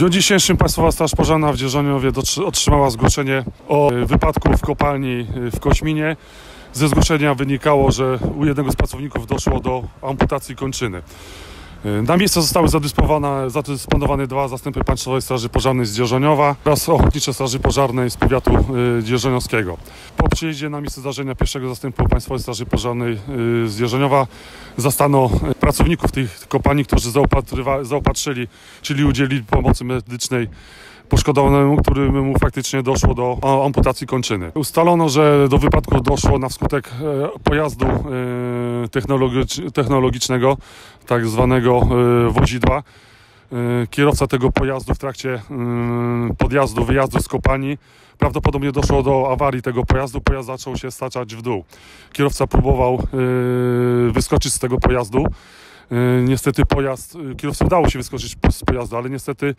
dniu dzisiejszym Państwowa Straż Pożarna w Dzierżoniowie otrzymała zgłoszenie o y, wypadku w kopalni y, w Kośminie. Ze zgłoszenia wynikało, że u jednego z pracowników doszło do amputacji kończyny. Y, Na miejsce zostały zadysponowane, dwa zastępy Państwowej Straży Pożarnej z Dzierżoniowa oraz Ochotniczej Straży Pożarnej z powiatu dzierżoniowskiego. Po przyjeździe na miejsce zdarzenia pierwszego zastępu Państwowej Straży Pożarnej z Dzierżoniowa zastano pracowników tych kopalni, którzy zaopatrzyli, czyli udzielili pomocy medycznej poszkodowanemu, któremu faktycznie doszło do amputacji kończyny. Ustalono, że do wypadku doszło na skutek e, pojazdu e, technologicz- technologicznego, tak zwanego e, wozidła. E, Kierowca tego pojazdu w trakcie e, podjazdu, wyjazdu z kopalni prawdopodobnie doszło do awarii tego pojazdu. Pojazd zaczął się staczać w dół. Kierowca próbował e, wyskoczyć z tego pojazdu. E, Niestety pojazd, e, kierowcy udało się wyskoczyć z pojazdu, ale niestety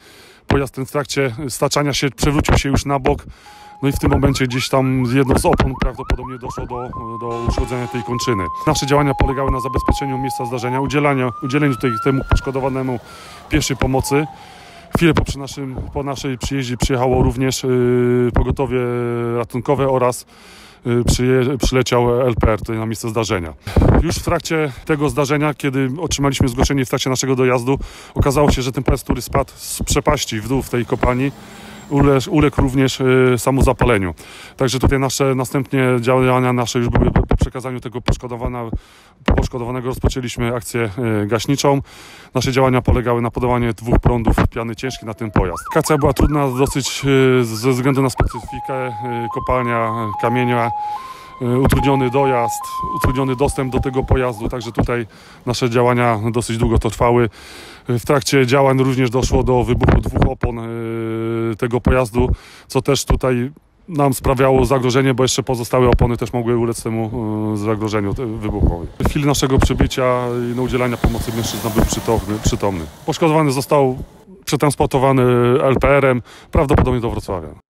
pojazd ten w trakcie staczania się przewrócił się już na bok. No i w tym momencie gdzieś tam jedną z opon prawdopodobnie doszło do, do uszkodzenia tej kończyny. Nasze działania polegały na zabezpieczeniu miejsca zdarzenia, udzielaniu, udzieleniu tutaj temu poszkodowanemu pierwszej pomocy. Chwilę po, naszym, po naszej przyjeździe przyjechało również yy, pogotowie ratunkowe oraz przyje, przyleciał LPR tutaj na miejsce zdarzenia. Już w trakcie tego zdarzenia, kiedy otrzymaliśmy zgłoszenie w trakcie naszego dojazdu, okazało się, że ten pojazd, który spadł z przepaści w dół w tej kopalni, uległ, również y, samozapaleniu. Także tutaj nasze następnie działania nasze już były przekazaniu tego poszkodowanego rozpoczęliśmy akcję y, gaśniczą. Nasze działania polegały na podawaniu dwóch prądów piany ciężkiej na ten pojazd. Kacja była trudna dosyć y, ze względu na specyfikę y, kopalnia kamienia utrudniony dojazd, utrudniony dostęp do tego pojazdu, także tutaj nasze działania dosyć długo to trwały. W trakcie działań również doszło do wybuchu dwóch opon tego pojazdu, co też tutaj nam sprawiało zagrożenie, bo jeszcze pozostałe opony też mogły ulec temu y, zagrożeniu te- wybuchowi. W chwili naszego przybycia i no, udzielania pomocy mężczyzna był przytomny. przytomny. Poszkodowany został przetransportowany LPR-em, prawdopodobnie do Wrocławia.